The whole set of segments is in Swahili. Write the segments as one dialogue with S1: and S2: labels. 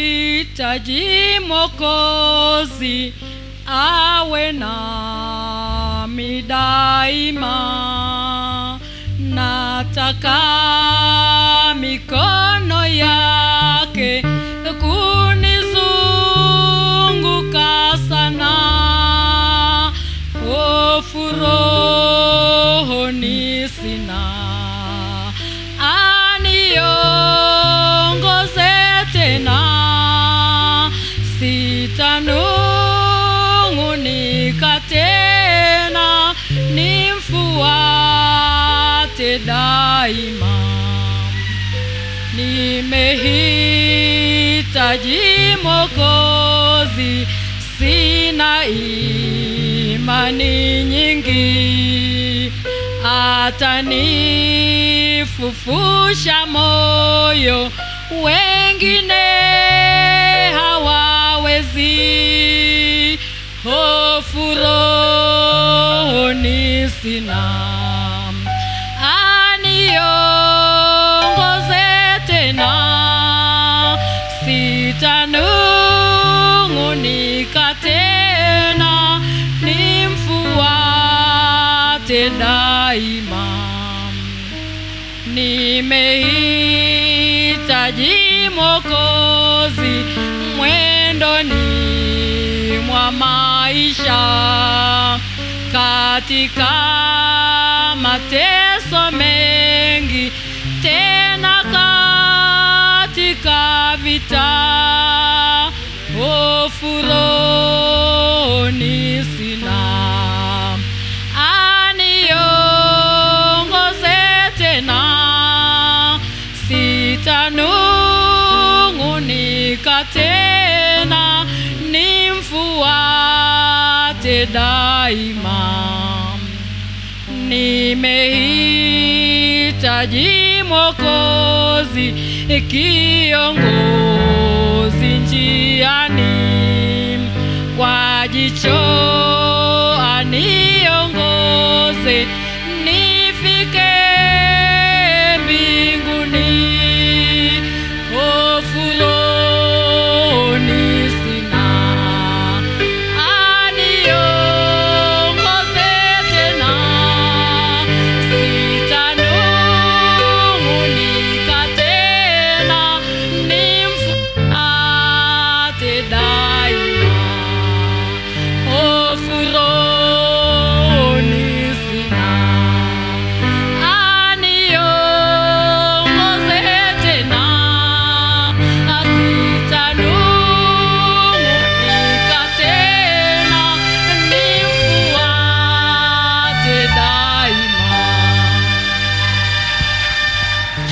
S1: nimehitaji Mwokozi awe nami daima, nataka mikono yake kunizunguka sana, hofu nimfuate daima nimehitaji Mwokozi, sina imani nyingi, atanifufusha moyo, wengine sina aniongoze tena, sitanung'unika tena, nimfuate daima. Nimehitaji Mwokozi. Mwendoni mwa maisha katika mateso mengi, tena katika vita, hofu rohoni sina, aniongoze tena, sitanung'unika tena, daima. Nimehitaji Mwokozi, kiongozi njiani, kwa jicho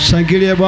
S1: nimfuate daima.
S2: Shangilie Bwana.